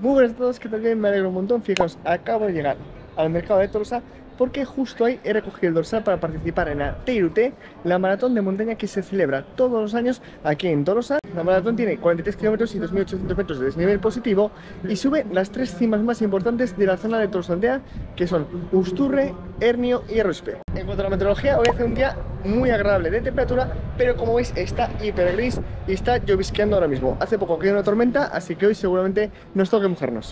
Muy buenas a todos, que también me alegro un montón. Fijaos, acabo de llegar al mercado de Tolosa porque justo ahí he recogido el dorsal para participar en la TUT, la maratón de montaña que se celebra todos los años aquí en Tolosa. La maratón tiene 43 kilómetros y 2.800 metros de desnivel positivo y sube las tres cimas más importantes de la zona de Tolosaldea, que son Usturre, Hernio y Errospe. En cuanto a la meteorología, hoy hace un día muy agradable de temperatura, pero como veis está hiper gris y está llovisqueando ahora mismo. Hace poco que hay una tormenta, así que hoy seguramente nos toque mojarnos.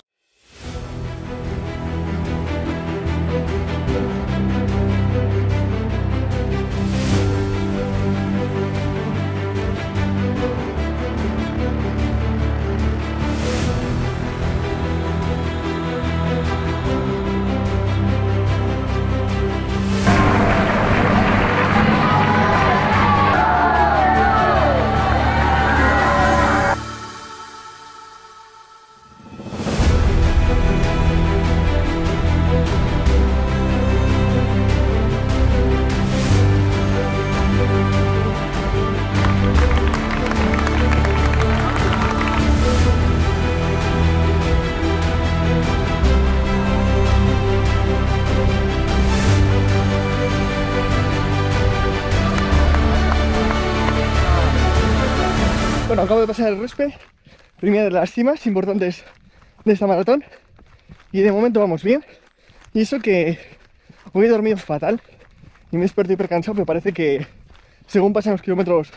Acabo de pasar el Respe, primera de las cimas importantes de esta maratón. Y de momento vamos bien. Y eso que hoy he dormido fatal y me he despertado hiper cansado, pero parece que según pasan los kilómetros,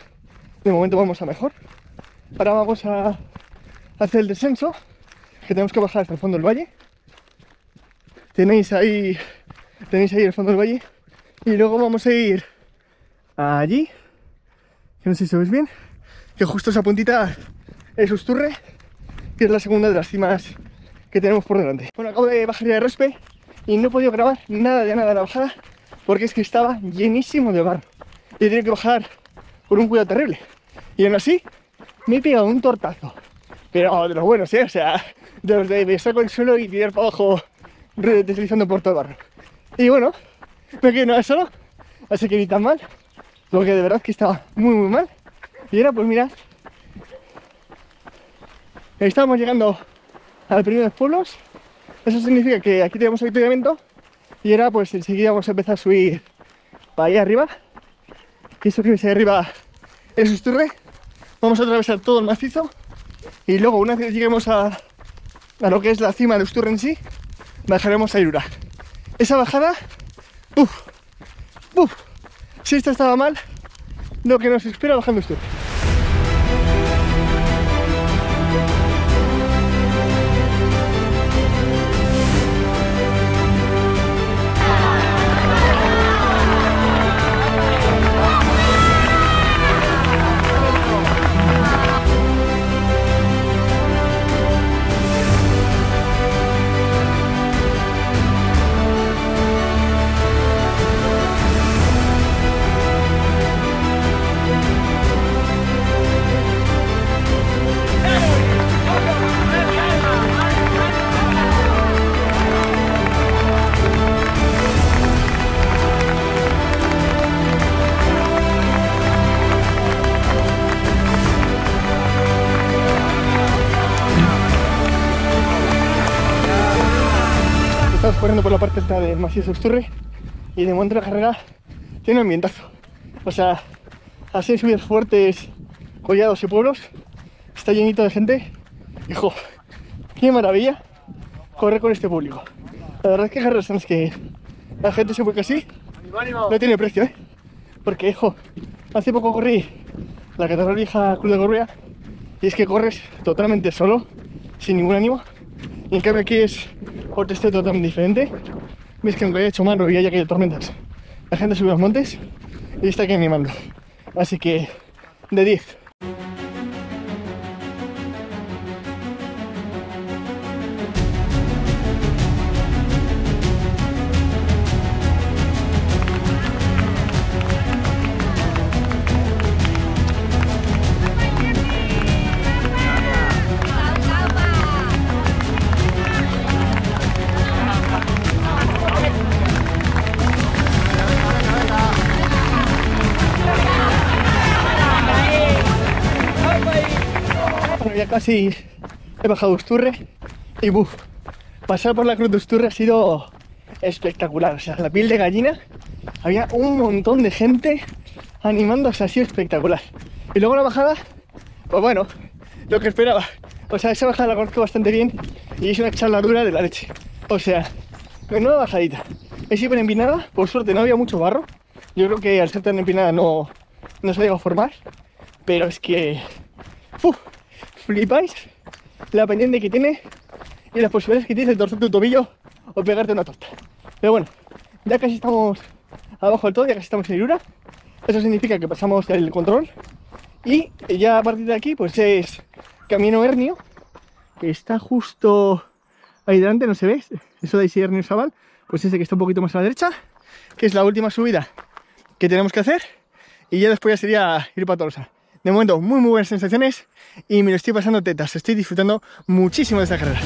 de momento vamos a mejor. Ahora vamos a hacer el descenso, que tenemos que bajar hasta el fondo del valle. Tenéis ahí, tenéis ahí el fondo del valle. Y luego vamos a ir allí, que no sé si se bien que justo esa puntita es Usturre, que es la segunda de las cimas que tenemos por delante. Bueno, acabo de bajar ya de Respe y no he podido grabar nada de nada de la bajada porque es que estaba llenísimo de barro y he tenido que bajar con un cuidado terrible. Y aún así me he pegado un tortazo, pero de los buenos. O sea, de los de me saco el suelo y tirar para abajo deslizando por todo el barro. Y bueno, me quedé nada solo, así que ni tan mal, porque de verdad que estaba muy muy mal. Y ahora pues mirad, estamos llegando al primero de los pueblos. Eso significa que aquí tenemos avituallamiento y ahora pues enseguida vamos a empezar a subir para allá arriba. Y eso que ves ahí arriba es Usturre. Vamos a atravesar todo el macizo y luego una vez lleguemos a, a lo que es la cima de Usturre en sí, bajaremos a Irura. Esa bajada, uff, uff, si esta estaba mal, lo que nos espera bajando Usturre. Corriendo por la parte alta del macizo Usturre y de la carrera tiene un ambientazo. O sea, así subidas fuertes, collados y pueblos, está llenito de gente. Hijo, qué maravilla correr con este público. La verdad es que carreras en las que la gente se vuelca así, no tiene precio, ¿eh? Porque, hijo, hace poco corrí la Catedral Vieja Cruz de Gorbea y es que corres totalmente solo, sin ningún ánimo. En cambio aquí es otro este totalmente diferente. Ves que aunque haya hecho malo y haya caído tormentas, la gente sube a los montes y está aquí animando. Así que, de 10. Casi he bajado Usturre Y buf, pasar por la Cruz de Usturre ha sido espectacular. O sea, la piel de gallina, había un montón de gente animándose, ha sido espectacular. Y luego la bajada, pues bueno, lo que esperaba. O sea, esa bajada la conozco bastante bien y es una charladura de la leche. O sea, nueva bajadita. Es súper empinada, por suerte no había mucho barro. Yo creo que al ser tan empinada no, no se ha llegado a formar. Pero es que... Flipáis la pendiente que tiene y las posibilidades que tienes de torcer tu tobillo o pegarte una torta. Pero bueno, ya casi estamos abajo del todo, ya casi estamos en Irura. Eso significa que pasamos el control y ya a partir de aquí pues es camino hernio, que está justo ahí delante, no se ve, eso de ahí sí hernio Sabal, pues ese que está un poquito más a la derecha, que es la última subida que tenemos que hacer y ya después ya sería ir para Tolosa. De momento, muy muy buenas sensaciones y me lo estoy pasando tetas, estoy disfrutando muchísimo de esta carrera.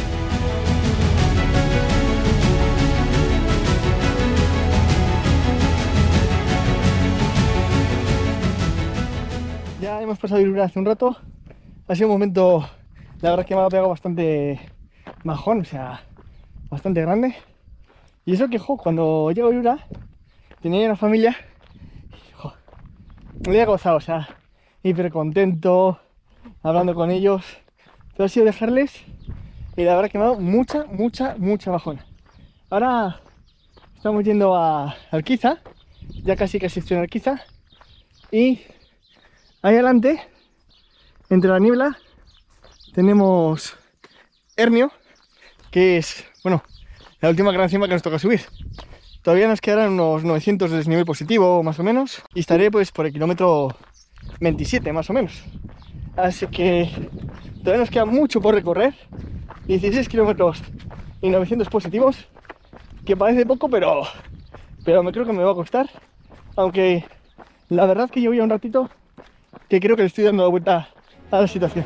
Ya hemos pasado Irura hace un rato, ha sido un momento, la verdad que me ha pegado bastante majón, o sea, bastante grande. Y eso que, jo, cuando llego a Irura, tenía una familia, jo, me había gozado, o sea, hiper contento, hablando con ellos. Todo ha sido dejarles y la verdad que mucha, mucha, mucha bajona. Ahora estamos yendo a Alquiza, ya casi casi estoy en Alquiza, y ahí adelante, entre la niebla, tenemos Hernio, que es, bueno, la última gran cima que nos toca subir. Todavía nos quedarán unos 900 de desnivel positivo, más o menos, y estaré pues por el kilómetro 27, más o menos. Así que todavía nos queda mucho por recorrer, 16 kilómetros y 900 positivos, que parece poco, pero, pero me creo que me va a costar, aunque la verdad que yo voy a un ratito que creo que le estoy dando la vuelta a la situación.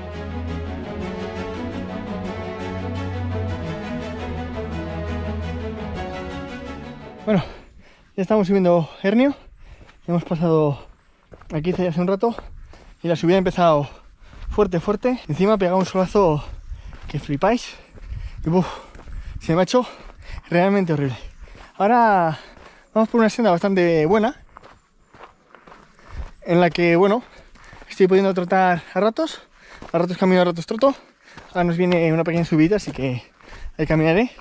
Bueno, ya estamos subiendo Hernio, hemos pasado aquí hace un rato y la subida ha empezado fuerte, fuerte. Encima ha pegado un solazo que flipáis y uf, se me ha hecho realmente horrible. Ahora vamos por una senda bastante buena en la que, bueno, estoy pudiendo trotar a ratos, a ratos camino, a ratos troto. Ahora nos viene una pequeña subida, así que ahí caminaré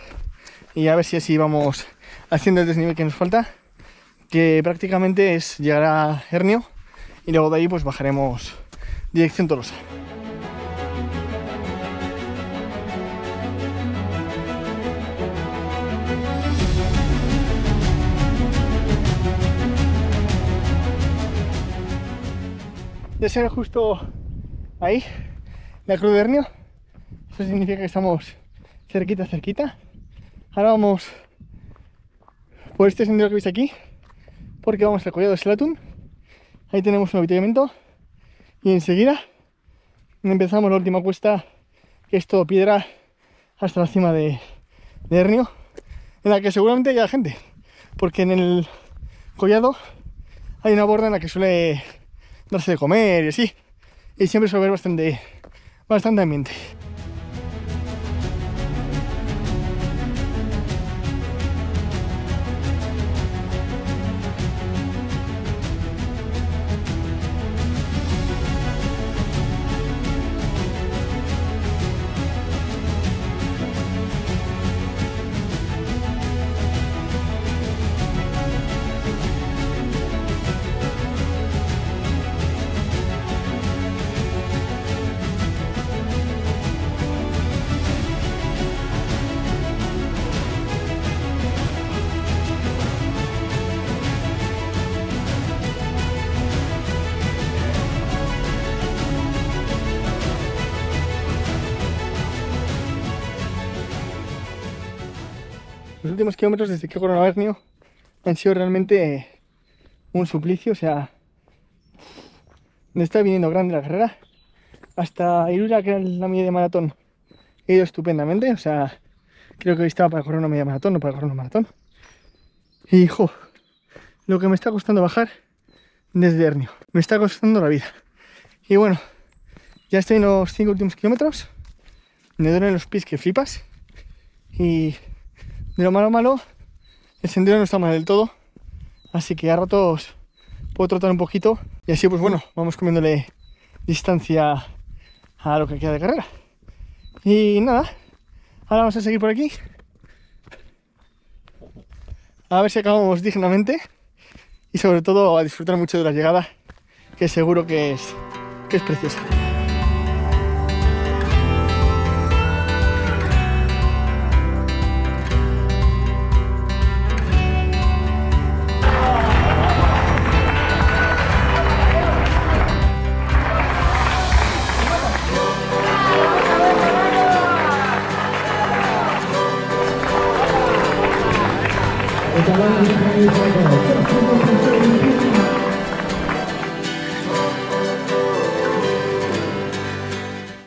y a ver si así vamos haciendo el desnivel que nos falta, que prácticamente es llegar a Hernio y luego de ahí pues bajaremos dirección Tolosa. Ya se ve justo ahí la cruz de Hernio. Eso significa que estamos cerquita, cerquita. Ahora vamos por este sendero que veis aquí, porque vamos al collado de Selatun. Ahí tenemos un avituallamiento y enseguida empezamos la última cuesta, que es todo piedra hasta la cima de, de Hernio, en la que seguramente haya gente, porque en el collado hay una borda en la que suele darse de comer y así, y siempre suele haber bastante, bastante ambiente. Últimos kilómetros desde que he coronado Hernio han sido realmente un suplicio, o sea, me está viniendo grande la carrera. Hasta Irura, que era la media maratón, he ido estupendamente, o sea, creo que hoy estaba para correr una media maratón, no para correr una maratón. Y, hijo, lo que me está costando bajar desde Hernio, me está costando la vida. Y bueno, ya estoy en los cinco últimos kilómetros, me duelen los pies que flipas. y de lo malo malo, el sendero no está mal del todo. Así que a ratos puedo trotar un poquito y así pues bueno, vamos comiéndole distancia a lo que queda de carrera. Y nada, ahora vamos a seguir por aquí. A ver si acabamos dignamente y sobre todo a disfrutar mucho de la llegada, que seguro que es, que es preciosa.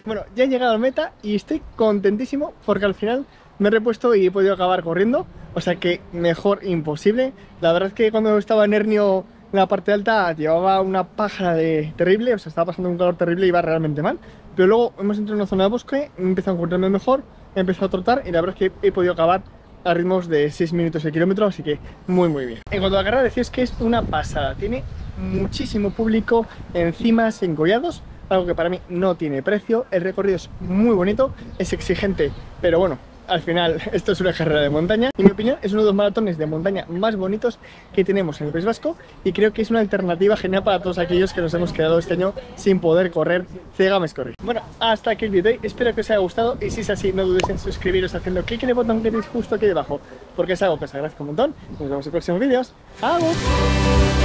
Bueno, ya he llegado a meta y estoy contentísimo porque al final me he repuesto y he podido acabar corriendo. O sea que mejor imposible. La verdad es que cuando estaba en Hernio en la parte alta llevaba una pájara de terrible, o sea, estaba pasando un calor terrible y iba realmente mal. Pero luego hemos entrado en una zona de bosque, he empezado a encontrarme mejor, he empezado a trotar y la verdad es que he podido acabar a ritmos de 6 minutos el kilómetro, así que muy muy bien. En cuanto a la carrera, decís que es una pasada, tiene muchísimo público encimas encollados, algo que para mí no tiene precio, el recorrido es muy bonito, es exigente, pero bueno, al final esto es una carrera de montaña y en mi opinión es uno de los maratones de montaña más bonitos que tenemos en el País Vasco y creo que es una alternativa genial para todos aquellos que nos hemos quedado este año sin poder correr Cegames Corri. Bueno, hasta aquí el vídeo, espero que os haya gustado y si es así no dudes en suscribiros haciendo clic en el botón que tenéis justo aquí debajo porque es algo que os agradezco un montón. Nos vemos en próximos vídeos. ¡Adiós!